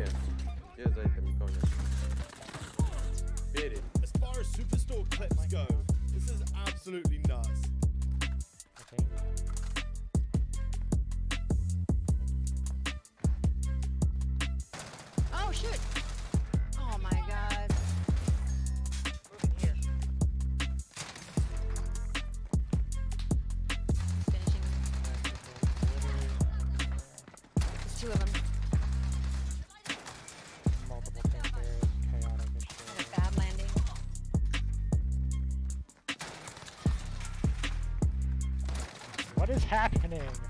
Gdzie? Gdzie. As far as Superstore clips go, this is absolutely nuts. Okay. Oh shit! Oh my god. Two of them. What is happening?